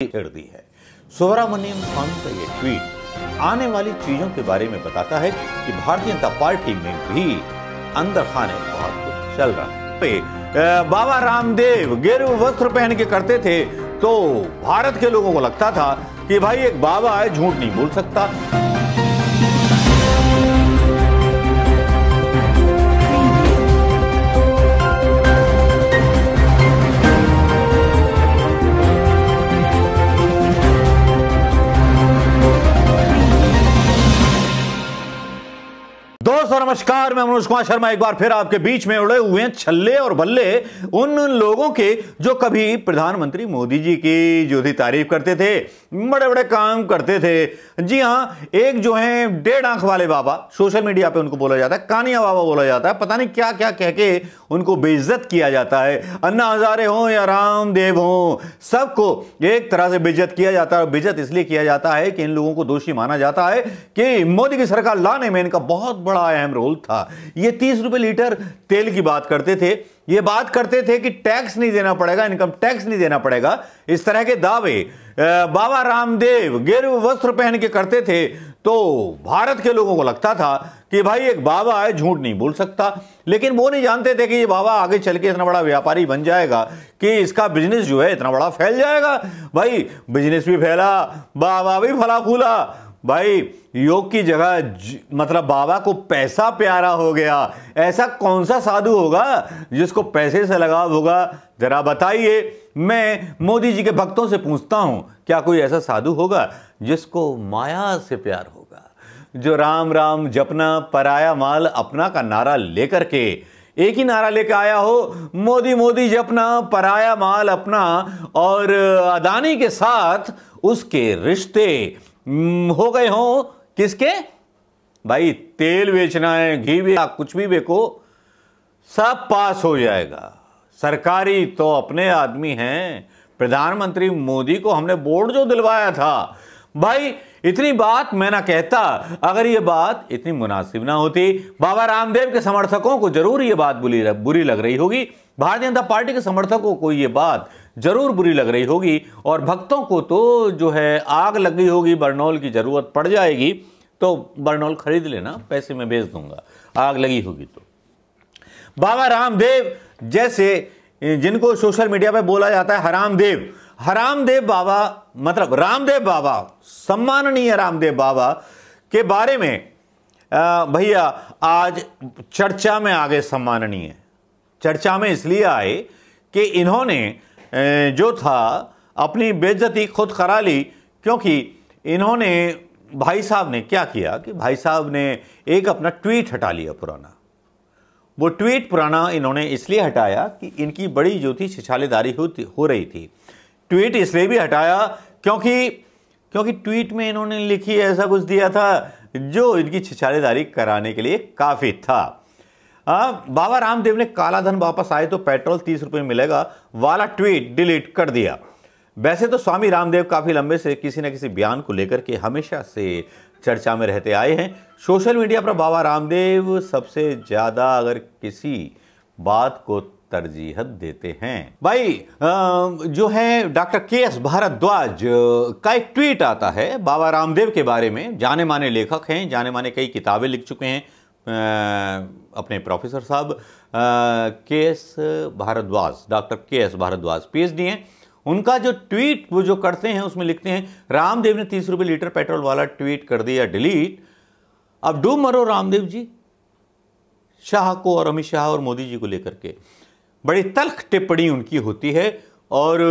छेड़ दी है। सुब्रमण्यम स्वामी का ये ट्वीट आने वाली चीज़ों के बारे में बताता है कि भारतीय जनता पार्टी में भी अंदर खाने बहुत कुछ चल रहा है। बाबा रामदेव गेरू वस्त्र पहन के करते थे तो भारत के लोगों को लगता था कि भाई एक बाबा है, झूठ नहीं बोल सकता। नमस्कार, मैं मनोज कुमार शर्मा एक बार फिर आपके बीच में उड़े हुए छल्ले और बल्ले उन लोगों के जो कभी प्रधानमंत्री मोदी जी की जो थी तारीफ़ करते थे बड़े बड़े काम करते थे। जी हाँ एक जो है डेढ़ आँख वाले बाबा, सोशल मीडिया पे उनको बोला जाता है, कानिया बाबा बोला जाता है, पता नहीं क्या क्या कह के उनको बेइज्जत किया जाता है। अन्ना हजारे हो या रामदेव हो, सबको एक तरह से बेइज्जत किया जाता है बेइज्जत इसलिए किया जाता है कि इन लोगों को दोषी माना जाता है कि मोदी की सरकार लाने में इनका बहुत बड़ा अहम रोल था। ये तीस रुपए लीटर तेल की बात करते थे। ये बात करते थे कि टैक्स नहीं देना पड़ेगा इनकम टैक्स नहीं देना पड़ेगा। इस तरह के दावे बाबा रामदेव गेरू वस्त्र पहन के करते थे तो भारत के लोगों को लगता था कि भाई एक बाबा है, झूठ नहीं बोल सकता। लेकिन वो नहीं जानते थे कि ये बाबा आगे चल के इतना बड़ा व्यापारी बन जाएगा, कि इसका बिज़नेस जो है इतना बड़ा फैल जाएगा। भाई बिज़नेस भी फैला, बाबा भी फला फूला भाई, योग की जगह मतलब बाबा को पैसा प्यारा हो गया। ऐसा कौन सा साधु होगा जिसको पैसे से लगाव होगा? जरा बताइए। मैं मोदी जी के भक्तों से पूछता हूँ, क्या कोई ऐसा साधु होगा जिसको माया से प्यार होगा? जो राम राम जपना, पराया माल अपना का नारा लेकर के, एक ही नारा लेकर आया हो, मोदी मोदी जपना, पराया माल अपना, और अदानी के साथ उसके रिश्ते हो गए हो। किसके? भाई, तेल बेचना है, घी भी कुछ भी बेको सब पास हो जाएगा। सरकारी तो अपने आदमी हैं। प्रधानमंत्री मोदी को हमने बोर्ड जो दिलवाया था। भाई, इतनी बात मैं ना कहता। अगर ये बात इतनी मुनासिब ना होती, बाबा रामदेव के समर्थकों को ज़रूर ये बात बुरी बुरी लग रही होगी। भारतीय जनता पार्टी के समर्थकों को ये बात ज़रूर बुरी लग रही होगी और भक्तों को तो जो है आग लग गई होगी, बर्नौल की ज़रूरत पड़ जाएगी तो बर्नौल खरीद लेना, पैसे में भेज दूँगा। आग लगी होगी तो। बाबा रामदेव जैसे जिनको सोशल मीडिया पे बोला जाता है, हरामदेव। हरामदेव बाबा मतलब रामदेव बाबा, सम्माननीय रामदेव बाबा के बारे में भैया, आज चर्चा में आगे सम्माननीय। चर्चा में इसलिए आए कि इन्होंने जो था, अपनी बेइज्जती खुद करा ली, क्योंकि इन्होंने, भाई साहब ने क्या किया कि भाई साहब ने एक अपना ट्वीट हटा लिया पुराना। वो ट्वीट पुराना इन्होंने इसलिए हटाया कि इनकी बड़ी जो थी, छिछालेदारी होती, हो रही थी। ट्वीट इसलिए भी हटाया क्योंकि क्योंकि ट्वीट में इन्होंने लिखी ऐसा कुछ दिया था, जो इनकी छिछालेदारी कराने के लिए काफ़ी था। आ, बाबा रामदेव ने काला धन वापस आए तो पेट्रोल तीस रुपये मिलेगा वाला ट्वीट डिलीट कर दिया। वैसे तो स्वामी रामदेव काफ़ी लंबे से किसी न किसी बयान को लेकर के हमेशा से चर्चा में रहते आए हैं। सोशल मीडिया पर बाबा रामदेव सबसे ज़्यादा अगर किसी बात को तरजीह देते हैं। भाई जो है डॉक्टर के एस भारद्वाज का एक ट्वीट आता है बाबा रामदेव के बारे में। जाने माने लेखक हैं जाने माने कई किताबें लिख चुके हैं। अपने प्रोफेसर साहब K S Bhardwaj, doctor K S Bhardwaj, PhD हैं। उनका जो ट्वीट, वो जो करते हैं, उसमें लिखते हैं, रामदेव ने तीस रुपये लीटर पेट्रोल वाला ट्वीट कर दिया, डिलीट। अब डूब मरो रामदेव जी, शाह को और अमित शाह और मोदी जी को लेकर के। बड़ी तल्ख टिप्पणी उनकी होती है और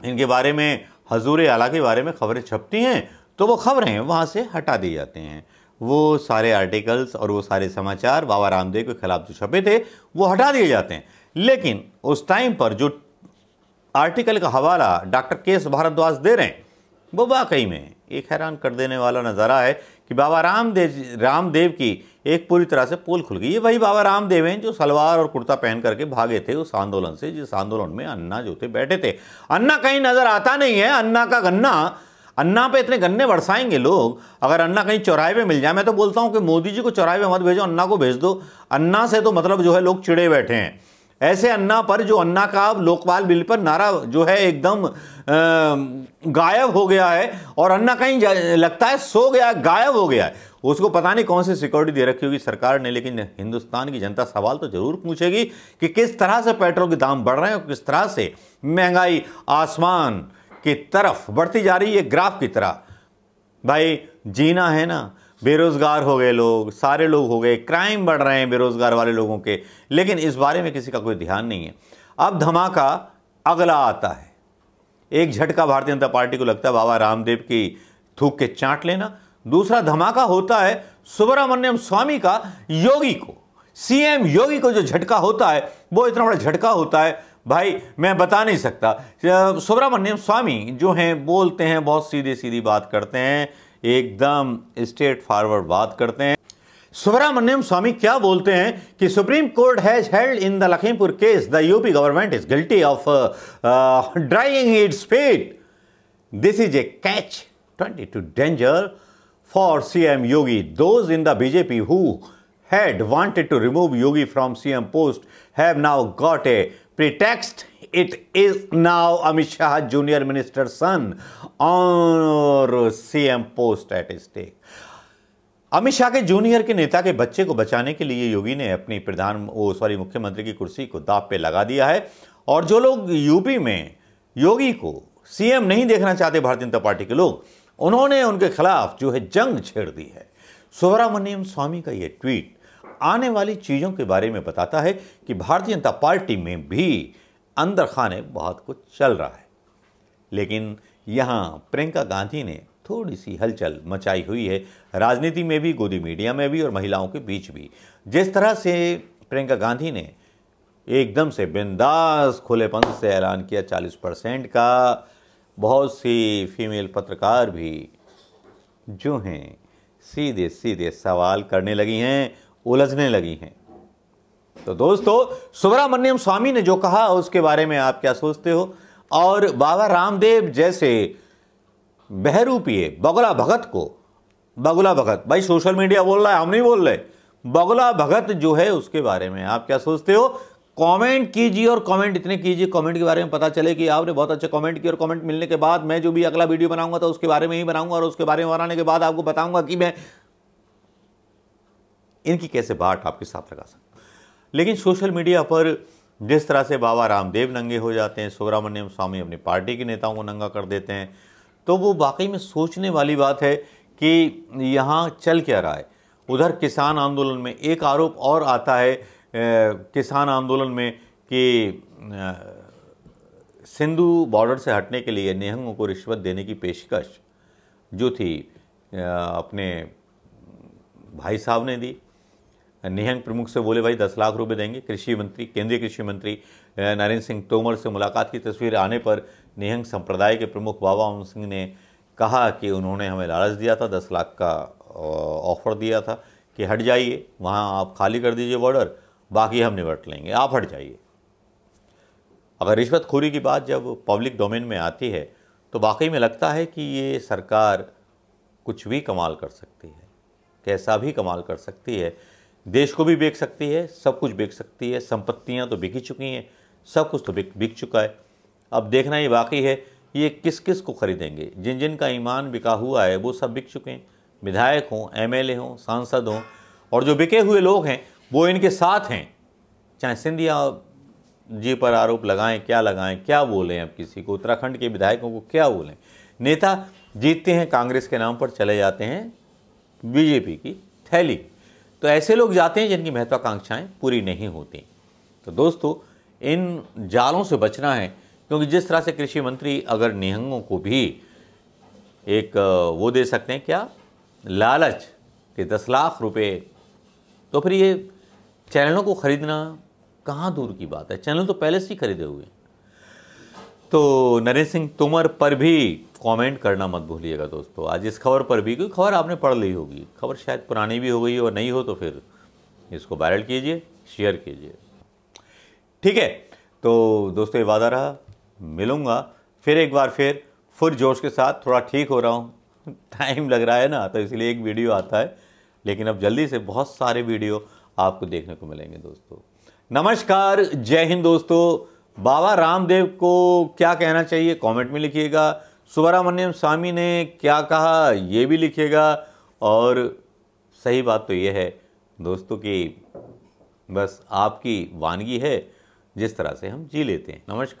इनके बारे में, हजूर आला के बारे में खबरें छपती हैं तो वो खबरें वहाँ से हटा दी जाते हैं। वो सारे आर्टिकल्स और वो सारे समाचार बाबा रामदेव के खिलाफ जो छपे थे, वो हटा दिए जाते हैं। लेकिन उस टाइम पर जो आर्टिकल का हवाला डॉक्टर के एस भारद्वाज दे रहे हैं, वो वाकई में एक हैरान कर देने वाला नज़ारा है कि बाबा रामदेव रामदेव की एक पूरी तरह से पोल खुल गई। ये वही बाबा रामदेव हैं जो सलवार और कुर्ता पहन करके भागे थे उस आंदोलन से, जिस आंदोलन में अन्ना जो थे बैठे थे। अन्ना कहीं नज़र आता नहीं है, अन्ना का गन्ना अन्ना पे इतने गन्ने बरसाएँगे लोग, अगर अन्ना कहीं चौराहे पे मिल जाए, मैं तो बोलता हूँ कि मोदी जी को चौराहे पे मत भेजो, अन्ना को भेज दो। अन्ना से तो मतलब जो है लोग चिड़े बैठे हैं। ऐसे अन्ना पर जो अन्ना का अब लोकपाल बिल पर नारा जो है एकदम गायब हो गया है, और अन्ना कहीं लगता है सो गया गायब हो गया है। उसको पता नहीं कौन सी सिक्योरिटी दे रखी होगी सरकार ने, लेकिन हिंदुस्तान की जनता सवाल तो ज़रूर पूछेगी कि किस तरह से पेट्रोल के दाम बढ़ रहे हैं और किस तरह से महँगाई, आसमान की तरफ़ बढ़ती जा रही है ग्राफ की तरह। भाई, जीना है ना। बेरोजगार हो गए लोग, सारे लोग हो गए, क्राइम बढ़ रहे हैं बेरोजगार वाले लोगों के। लेकिन इस बारे में किसी का कोई ध्यान नहीं है। अब धमाका अगला आता है। एक झटका भारतीय जनता पार्टी को लगता है, बाबा रामदेव की थूक के चाट लेना। दूसरा धमाका होता है सुब्रमण्यम स्वामी का योगी को। सीएम योगी को जो झटका होता है, वो इतना बड़ा झटका होता है भाई, मैं बता नहीं सकता। सुब्रमण्यम स्वामी जो हैं, बोलते हैं, बहुत सीधी सीधी बात करते हैं, एकदम स्ट्रेट फॉरवर्ड बात करते हैं। सुब्रमण्यम स्वामी क्या बोलते हैं कि Supreme Court has held in the Lakhimpur case the UP government is guilty of dragging its feet this is a catch twenty two danger for CM Yogi those in the BJP who had wanted to remove Yogi from CM post have now got a pretext. It is now Amit Shah, junior minister's son, on CM post at stake. Amit Shah के junior के नेता के बच्चे को बचाने के लिए योगी ने अपनी प्रधान सॉरी मुख्यमंत्री की कुर्सी को दाव पे लगा दिया है और जो लोग यूपी में योगी को सीएम नहीं देखना चाहते भारतीय जनता पार्टी के लोग उन्होंने उनके खिलाफ जो है जंग छेड़ दी है सुब्रमण्यम स्वामी का यह ट्वीट आने वाली चीज़ों के बारे में बताता है कि भारतीय जनता पार्टी में भी अंदर खाने बहुत कुछ चल रहा है। लेकिन यहाँ प्रियंका गांधी ने थोड़ी सी हलचल मचाई हुई है। राजनीति में भी, गोदी मीडिया में भी और महिलाओं के बीच भी। जिस तरह से प्रियंका गांधी ने एकदम से बिंदास खुलेपन से ऐलान किया 40 परसेंट का, बहुत सी फीमेल पत्रकार भी जो हैं सीधे सीधे सवाल करने लगी हैं। उलझने लगी हैं। तो दोस्तों, सुब्रमण्यम स्वामी ने जो कहा, उसके बारे में आप क्या सोचते हो? और बाबा रामदेव जैसे बहरूपिए बगुला भगत को, बगुला भगत, भाई सोशल मीडिया बोल रहा है, हम नहीं बोल रहे। बगुला भगत जो है, उसके बारे में आप क्या सोचते हो? कमेंट कीजिए और कमेंट इतने कीजिए, कमेंट के बारे में पता चले कि आपने बहुत अच्छे कमेंट किए और कमेंट मिलने के बाद मैं जो भी अगला वीडियो बनाऊँगा तो उसके बारे में ही बनाऊँगा और उसके बारे में बनाने के बाद आपको बताऊँगा कि मैं इनकी कैसे बाट आपके साथ लगा सकते लेकिन सोशल मीडिया पर जिस तरह से बाबा रामदेव नंगे हो जाते हैं सुब्रमण्यम स्वामी अपनी पार्टी के नेताओं को नंगा कर देते हैं तो वो वाकई में सोचने वाली बात है कि यहाँ चल क्या रहा है? उधर किसान आंदोलन में एक आरोप और आता है किसान आंदोलन में कि सिंधु बॉर्डर से हटने के लिए निहंगों को रिश्वत देने की पेशकश जो थी अपने भाई साहब ने दी निहंग प्रमुख से बोले, भाई, दस लाख रुपए देंगे। कृषि मंत्री, केंद्रीय कृषि मंत्री नरेंद्र सिंह तोमर से मुलाकात की तस्वीर आने पर निहंग संप्रदाय के प्रमुख बाबा ओम सिंह ने कहा कि उन्होंने हमें लालच दिया था, दस लाख का ऑफ़र दिया था कि हट जाइए, वहाँ आप खाली कर दीजिए बॉर्डर, बाकी हम निपट लेंगे, आप हट जाइए। अगर रिश्वतखोरी की बात जब पब्लिक डोमेन में आती है तो वाकई में लगता है कि ये सरकार कुछ भी कमाल कर सकती है, कैसा भी कमाल कर सकती है देश को भी बेच सकती है, सब कुछ बेच सकती है, संपत्तियाँ तो बिक ही चुकी हैं, सब कुछ तो बिक बिक चुका है। अब देखना ये बाकी है ये किस किस को खरीदेंगे? जिन जिन का ईमान बिका हुआ है, वो सब बिक चुके हैं। विधायक हों, एमएलए हों, सांसद हों, और जो बिके हुए लोग हैं, वो इनके साथ हैं। चाहे सिंधिया जी पर आरोप लगाएँ, क्या लगाएँ, क्या बोलें अब किसी को? उत्तराखंड के विधायकों को क्या बोलें? नेता जीतते हैं, कांग्रेस के नाम पर चले जाते हैं, बीजेपी की थैली। तो ऐसे लोग जाते हैं जिनकी महत्वाकांक्षाएँ पूरी नहीं होती। तो दोस्तों, इन जालों से बचना है, क्योंकि जिस तरह से कृषि मंत्री अगर निहंगों को भी एक, वो दे सकते हैं, क्या? लालच कि दस लाख रुपए। तो फिर ये चैनलों को खरीदना कहाँ दूर की बात है? चैनल तो पहले से ही खरीदे हुए तो नरेंद्र सिंह, तोमर पर भी कमेंट करना मत भूलिएगा दोस्तों। आज इस खबर पर भी, क्योंकि खबर आपने पढ़ ली होगी। खबर शायद पुरानी भी हो गई और नहीं हो तो फिर इसको वायरल कीजिए शेयर कीजिए। ठीक है तो दोस्तों ये वादा रहा, मिलूँगा, फिर एक बार फिर फुर जोश के साथ, थोड़ा ठीक हो रहा हूँ। टाइम लग रहा है ना तो इसलिए एक वीडियो आता है, लेकिन अब जल्दी से बहुत सारे वीडियो आपको देखने को मिलेंगे दोस्तों। नमस्कार, जय हिंद दोस्तों। बाबा रामदेव को क्या कहना चाहिए? कमेंट में लिखिएगा। सुब्रमण्यम स्वामी ने क्या कहा? ये भी लिखिएगा। और सही बात तो ये है दोस्तों कि बस आपकी वानगी है, जिस तरह से हम जी लेते हैं। नमस्कार।